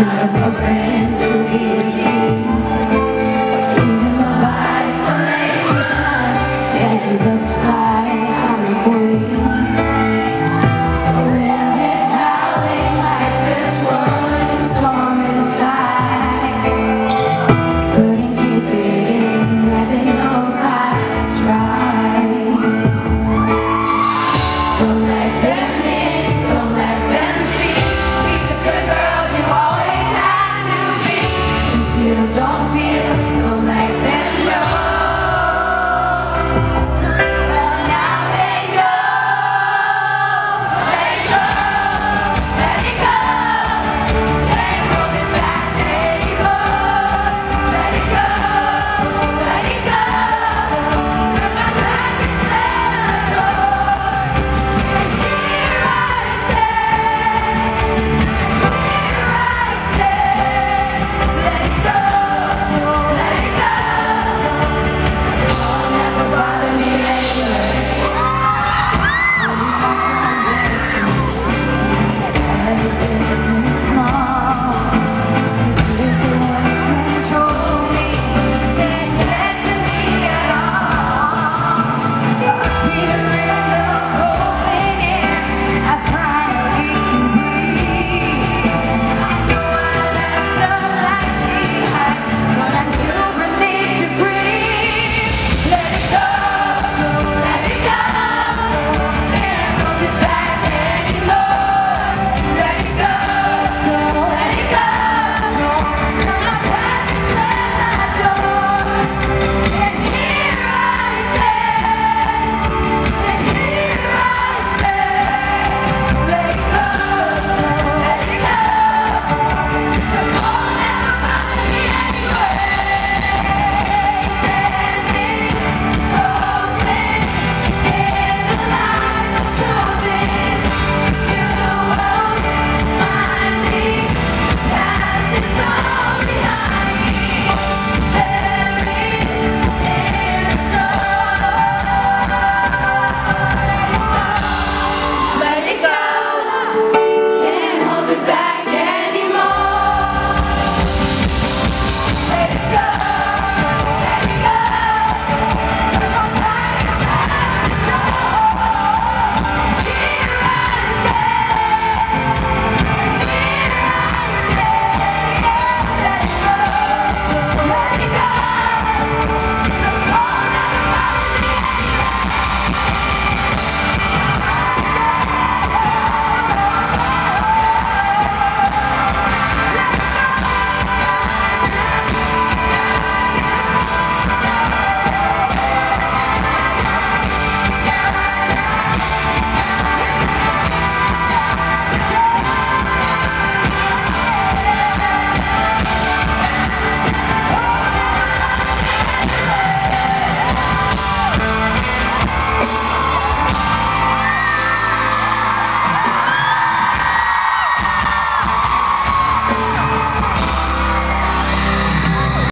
Not a brand to his name.